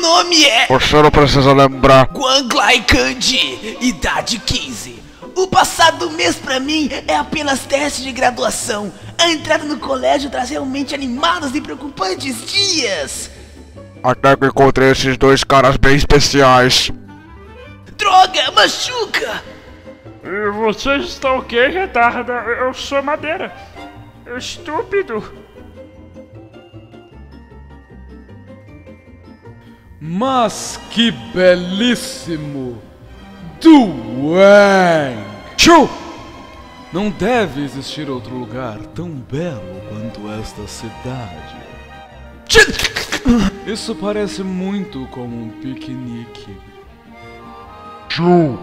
nome é Você não precisa lembrar. Guanglai Kandi, idade 15. O passado mês pra mim é apenas teste de graduação. A entrada no colégio traz realmente animados e preocupantes dias. Até que encontrei esses dois caras bem especiais. Droga, machuca! Vocês estão o quê, retarda? Eu sou madeira. Estúpido. Mas que belíssimo! Dueng! Tchu! Não deve existir outro lugar tão belo quanto esta cidade. Isso parece muito como um piquenique. Tchu!